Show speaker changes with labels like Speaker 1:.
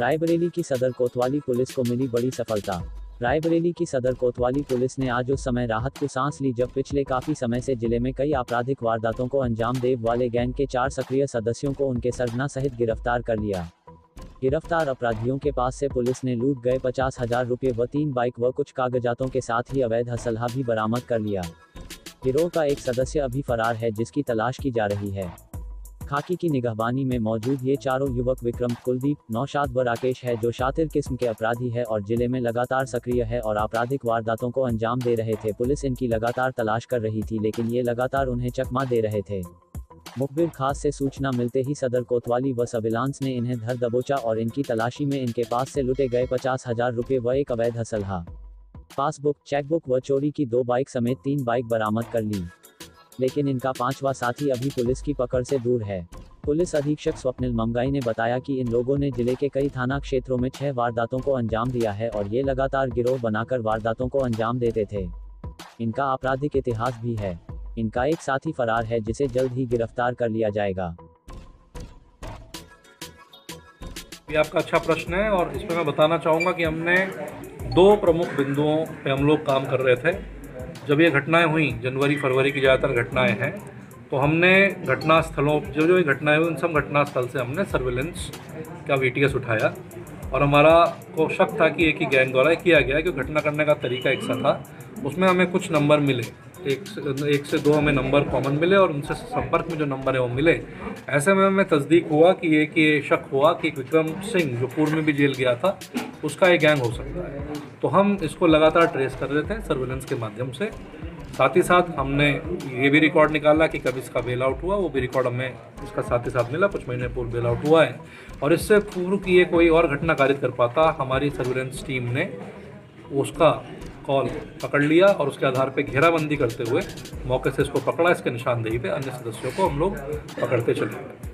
Speaker 1: रायबरेली की सदर कोतवाली पुलिस को मिली बड़ी सफलता। रायबरेली की सदर कोतवाली पुलिस ने आज उस समय राहत को सांस ली जब पिछले काफ़ी समय से ज़िले में कई आपराधिक वारदातों को अंजाम देव वाले गैंग के चार सक्रिय सदस्यों को उनके सरगना सहित गिरफ़्तार कर लिया। गिरफ़्तार अपराधियों के पास से पुलिस ने लूट गए पचास हज़ार रुपये व तीन बाइक व कुछ कागजातों के साथ ही अवैध असलहा भी बरामद कर लिया। गिरोह का एक सदस्य अभी फरार है जिसकी तलाश की जा रही है। खाकी की निगहबानी में मौजूद ये चारों युवक विक्रम, कुलदीप, नौशाद व राकेश है जो शातिर किस्म के अपराधी है और ज़िले में लगातार सक्रिय है और आपराधिक वारदातों को अंजाम दे रहे थे। पुलिस इनकी लगातार तलाश कर रही थी, लेकिन ये लगातार उन्हें चकमा दे रहे थे। मुखबिर खास से सूचना मिलते ही सदर कोतवाली व सबिलांस ने इन्हें धर दबोचा और इनकी तलाशी में इनके पास से लुटे गए पचास हज़ार रुपये व एक अवैध असलहा पासबुक, चेकबुक व चोरी की दो बाइक समेत तीन बाइक बरामद कर ली। लेकिन इनका पांचवा साथी अभी पुलिस की पकड़ से दूर है। पुलिस अधीक्षक स्वप्निल ममगाई ने बताया कि इन लोगों ने ज़िले के कई थाना क्षेत्रों में छह वारदातों को अंजाम दिया है और ये लगातार गिरोह बनाकर वारदातों को अंजाम देते थे। इनका आपराधिक इतिहास भी है। इनका एक साथी फरार है, जिसे जल्द ही गिरफ़्तार कर लिया जाएगा।
Speaker 2: ये आपका अच्छा प्रश्न है और इसमें मैं बताना चाहूँगा कि हमने दो प्रमुख बिंदुओं पे हम लोग काम कर रहे थे। जब ये घटनाएँ हुई, जनवरी, फरवरी की ज़्यादातर घटनाएँ हैं तो हमने घटना स्थलों जो जो ये घटनाएँ हुई, उन सब घटना स्थल से हमने सर्विलेंस का वीटीएस उठाया और हमारा को शक था कि एक ही गैंग द्वारा किया गया कि घटना करने का तरीका एक सा था। उसमें हमें कुछ नंबर मिले, एक से एक से दो हमें नंबर कॉमन मिले और उनसे संपर्क में जो नंबर है वो मिले। ऐसे में हमें तस्दीक हुआ कि एक ये शक हुआ कि विक्रम सिंह जो पूर्व में भी जेल गया था, उसका एक गैंग हो सकता है। तो हम इसको लगातार ट्रेस कर रहे थे सर्विलेंस के माध्यम से। साथ ही साथ हमने ये भी रिकॉर्ड निकाला कि कब इसका बेल आउट हुआ, वो भी रिकॉर्ड हमें इसका साथ ही साथ मिला, कुछ महीने पूर्व बेल आउट हुआ है। और इससे पूर्व की ये कोई और घटना कारित कर पाता, हमारी सर्विलेंस टीम ने उसका कॉल पकड़ लिया और उसके आधार पर घेराबंदी करते हुए मौके से इसको पकड़ा, इसके निशानदेही पे अन्य सदस्यों को हम लोग पकड़ते चले। गए